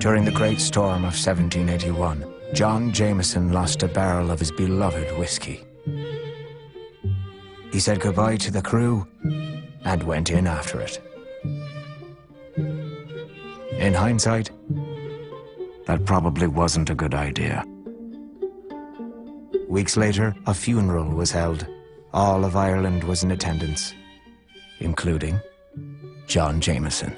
During the Great Storm of 1781, John Jameson lost a barrel of his beloved whiskey. He said goodbye to the crew and went in after it. In hindsight, that probably wasn't a good idea. Weeks later, a funeral was held. All of Ireland was in attendance, including John Jameson.